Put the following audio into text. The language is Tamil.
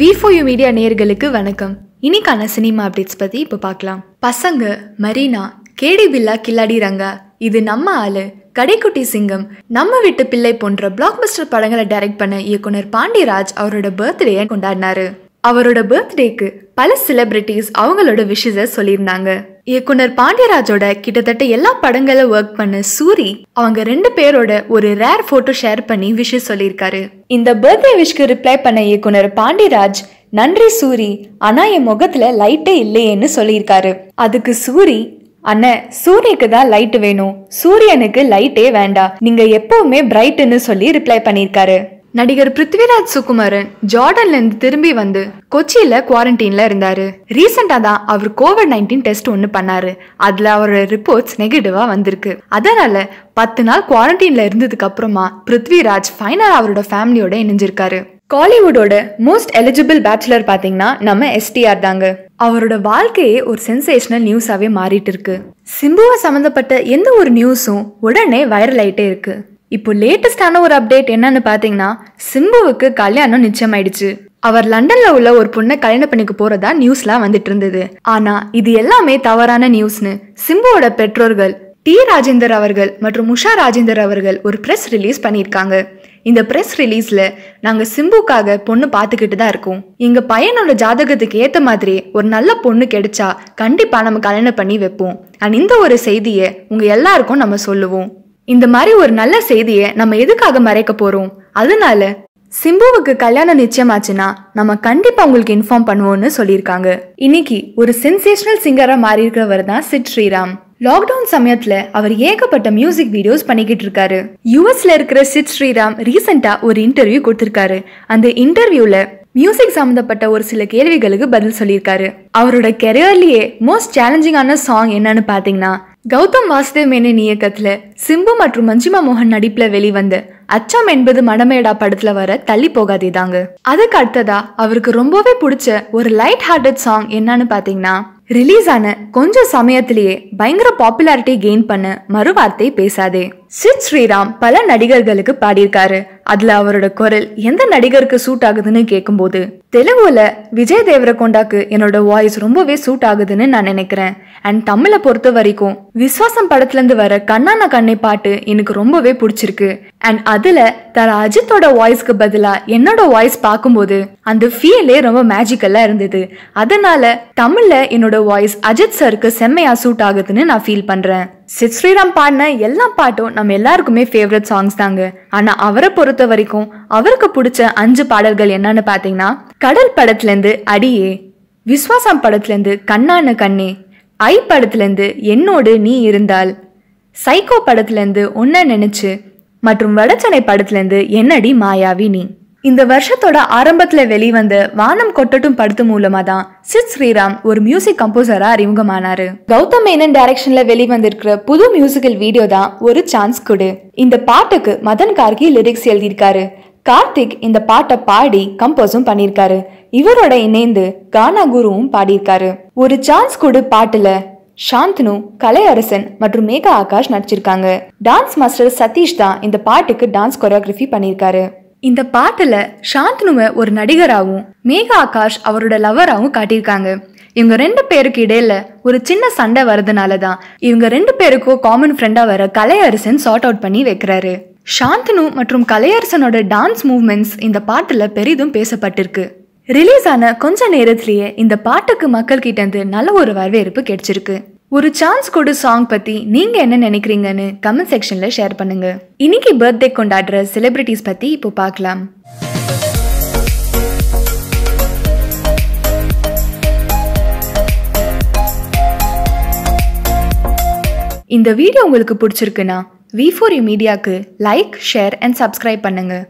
வி யூ மீடியா நேயர்களுக்கு வணக்கம். இன்னைக்கான சினிமா அப்டேட்ஸ் பத்தி இப்போ பார்க்கலாம் பசங்க மரீனா கேடி பில்லா கில்லாடி ரங்கா இது நம்ம ஆளு கடைக்குட்டி சிங்கம். நம்ம வீட்டு பிள்ளை போன்ற பிளாக் பஸ்டர் படங்களை டைரக்ட் பண்ண இயக்குனர் பாண்டியராஜ் அவரோட பர்த்டேயை கொண்டாடினாரு. அவரோட பர்த்டேக்கு பல செலிபிரிட்டிஸ் அவங்களோட விஷஸை சொல்லியிருந்தாங்க. இயக்குனர் பாண்டியராஜோட கிட்டத்தட்ட எல்லா படங்களும் ஒர்க் பண்ண சூரி அவங்க ரெண்டு பேரோட ஒரு ரேர் போட்டோ ஷேர் பண்ணி விஷயம் சொல்லியிருக்காரு. இந்த பர்த்டே விஷ்க்கு ரிப்ளை பண்ண இயக்குனர் பாண்டியராஜ் நன்றி சூரி ஆனா என் முகத்துல லைட்டே இல்லையேன்னு சொல்லியிருக்காரு. அதுக்கு சூரி அண்ணன் சூரியக்கு தான் லைட் வேணும். சூரியனுக்கு லைட்டே வேண்டாம். நீங்க எப்பவுமே பிரைட்னு சொல்லி ரிப்ளை பண்ணியிருக்காரு. நடிகர் பிருத்விராஜ் சுகுமாரன் ஜார்டன்ல இருந்து திரும்பி வந்து கொச்சியில குவாரண்டைன்ல இருந்தாரு. ரீசெண்டா தான் அவர் கோவிட் நைன்டீன் டெஸ்ட் ஒன்று பண்ணாரு. அதுல அவரோட ரிப்போர்ட்ஸ் நெகட்டிவா வந்திருக்கு. அதனால பத்து நாள் குவாரண்டைன்ல இருந்ததுக்கு அப்புறமா பிருத்விராஜ் ஃபைனல் அவரோட ஃபேமிலியோட இணைஞ்சிருக்காரு. காலிவுடோட மோஸ்ட் எலிஜிபிள் பேச்சுலர் பாத்தீங்கன்னா நம்ம எஸ்டிஆர் தாங்க. அவரோட வாழ்க்கையே ஒரு சென்சேஷனல் நியூஸாவே மாறிட்டு இருக்கு. சிம்புவை சம்மந்தப்பட்ட எந்த ஒரு நியூஸும் உடனே வைரல் ஆயிட்டே இருக்கு. இப்போ லேட்டஸ்டான ஒரு அப்டேட் என்னன்னு பாத்தீங்கன்னா சிம்புவுக்கு கல்யாணம் நிச்சயமாயிடுச்சு. அவர் லண்டன்ல உள்ள ஒரு பொண்ணை கல்யாணம் பண்ணிக்க போறதா நியூஸ்லாம் வந்துட்டு இருந்தது. ஆனா இது எல்லாமே தவறான நியூஸ்னு சிம்புவோட பெற்றோர்கள் டி ராஜேந்தர் அவர்கள் மற்றும் உஷா ராஜேந்தர் அவர்கள் ஒரு ப்ரெஸ் ரிலீஸ் பண்ணியிருக்காங்க. இந்த ப்ரெஸ் ரிலீஸ்ல நாங்க சிம்புக்காக பொண்ணு பார்த்துக்கிட்டு தான் இருக்கோம். எங்க பையனோட ஜாதகத்துக்கு ஏத்த மாதிரி ஒரு நல்ல பொண்ணு கிடைச்சா கண்டிப்பா நம்ம கல்யாணம் பண்ணி வைப்போம். அண்ட் இந்த ஒரு செய்தியை உங்க எல்லாருக்கும் நம்ம சொல்லுவோம். இந்த மாதிரி ஒரு நல்ல செய்தியை நம்ம எதுக்காக மறைக்க போறோம்? அதனால சிம்புவுக்கு கல்யாணம் நிச்சயமாச்சுன்னா நம்ம கண்டிப்பா உங்களுக்கு இன்ஃபார்ம் பண்ணுவோம்னு சொல்லியிருக்காங்க. இன்னைக்கு ஒரு சென்சேஷனல் சிங்கரா மாறி இருக்கிறவர் தான் சிட் ஸ்ரீராம். லாக்டவுன் சமயத்துல அவர் ஏகப்பட்ட மியூசிக் வீடியோஸ் பண்ணிக்கிட்டு இருக்காரு. யூஎஸ்ல இருக்கிற சிட் ஸ்ரீராம் ரீசெண்டா ஒரு இன்டர்வியூ கொடுத்திருக்காரு. அந்த இன்டர்வியூல மியூசிக் சம்மந்தப்பட்ட ஒரு சில கேள்விகளுக்கு பதில் சொல்லியிருக்காரு. அவரோட கெரியர்லயே மோஸ்ட் சேலஞ்சிங்கான சாங் என்னன்னு பாத்தீங்கன்னா கௌதம் வாசுதேவ் மேனன் இயக்கத்தில் சிம்பு மற்றும் மஞ்சிமா மோகன் நடிப்பில் வெளிவந்த அச்சம் என்பது மடமேடா படத்தில் வர தள்ளி போகாதே தாங்க அதுக்கு அடுத்ததா அவருக்கு ரொம்பவே பிடிச்ச ஒரு லைட் ஹார்ட்டட் சாங் என்னன்னு பார்த்தீங்கன்னா ரிலீஸ் ஆன கொஞ்சம் சமயத்திலேயே பயங்கர பாப்புலாரிட்டி கெயின் பண்ண மறுவார்த்தை பேசாதே. சித் ஸ்ரீராம் பல நடிகர்களுக்கு பாடியிருக்காரு. அதுல அவரோட குரல் எந்த நடிகருக்கு சூட் ஆகுதுன்னு கேட்கும்போது தெலுங்குல விஜய் தேவரகொண்டாக்கு என்னோட வாய்ஸ் ரொம்பவே சூட் ஆகுதுன்னு நான் நினைக்கிறேன். அண்ட் தமிழை பொறுத்த வரைக்கும் விஸ்வாசம் படத்துல இருந்து வர கண்ணான கண்ணை பாட்டு எனக்கு ரொம்பவே பிடிச்சிருக்கு. அண்ட் அதுல தர அஜித்தோட வாய்ஸ்க்கு பதிலா என்னோட வாய்ஸ் பார்க்கும்போது அந்த ஃபீலே ரொம்ப மேஜிக்கல்லா இருந்தது. அதனால தமிழ்ல என்னோட வாய்ஸ் அஜித் சருக்கு செம்மையா சூட் ஆகுதுன்னு நான் ஃபீல் பண்றேன். சித் ஸ்ரீராம் பாடின எல்லா பாட்டும் நம்ம எல்லாருக்குமே ஃபேவரட் சாங்ஸ் தாங்க. ஆனா அவரை பொறுத்த வரைக்கும் அவருக்கு பிடிச்ச அஞ்சு பாடல்கள் என்னன்னு பாத்தீங்கன்னா கடல் படத்துல இருந்து அடியே விஸ்வாசம் படத்துல இருந்து கண்ணான கண்ணே ஐ படத்துல இருந்து என்னோடு நீ இருந்தால் சைக்கோ படத்துல இருந்து ஒன்ன நினைச்சு மற்றும் வடச்சனை படத்துல இருந்து என்னடி மாயாவி நீ. இந்த வருஷத்தோட ஆரம்பத்தில் வெளிவந்து வானம் கொட்டட்டும் படுத்து மூலமா தான் சித் ஸ்ரீராம் ஒரு மியூசிக் கம்போசரா அறிமுகமானாரு. கௌதம் மேனன் டைரக்ஷன்ல வெளிவந்திருக்கிற புது மியூசிக்கல் வீடியோ தான் ஒரு சான்ஸ் கொடு. இந்த பாட்டுக்கு மதன் கார்கி லிரிக்ஸ் எழுதியிருக்காரு. கார்த்திக் இந்த பாட்டை பாடி கம்போஸும் பண்ணியிருக்காரு. இவரோட இணைந்து கானா குருவும் பாடியிருக்காரு. ஒரு சான்ஸ் கொடு பாட்டுல சாந்தனு கலையரசன் மற்றும் மேகா ஆகாஷ் நடிச்சிருக்காங்க. டான்ஸ் மாஸ்டர் சதீஷ் தான் இந்த பாட்டுக்கு டான்ஸ் கொரியோகிராஃபி பண்ணியிருக்காரு. இந்த பாட்டில் சாந்தனுவை ஒரு நடிகராகவும் மேகா ஆகாஷ் அவரோட லவராகவும் காட்டியிருக்காங்க. இவங்க ரெண்டு பேருக்கு இடையில ஒரு சின்ன சண்டை வரதுனால தான் இவங்க ரெண்டு பேருக்கும் காமன் ஃப்ரெண்டாக வர கலையரசன் சார்ட் அவுட் பண்ணி வைக்கிறாரு. சாந்தனு மற்றும் கலையரசனோட டான்ஸ் மூவ்மெண்ட்ஸ் இந்த பாட்டில் பெரிதும் பேசப்பட்டிருக்கு. ரிலீஸ் ஆன கொஞ்ச நேரத்திலேயே இந்த பாட்டுக்கு மக்கள் கிட்ட இருந்து நல்ல ஒரு வரவேற்பு கிடைச்சிருக்கு. ஒரு சான்ஸ் கொடு சாங் பத்தி நீங்க என்ன நினைக்கிறீங்கன்னு கமெண்ட் செக்ஷன்ல ஷேர் பண்ணுங்க. இன்னைக்கு பர்த்டே கொண்டாடுற செலிபிரிட்டிஸ் பத்தி இப்போ பார்க்கலாம். இந்த வீடியோ உங்களுக்கு பிடிச்சிருக்குன்னா வி ஃபோர் யூ மீடியாவுக்கு லைக் ஷேர் அண்ட் சப்ஸ்கிரைப் பண்ணுங்கள்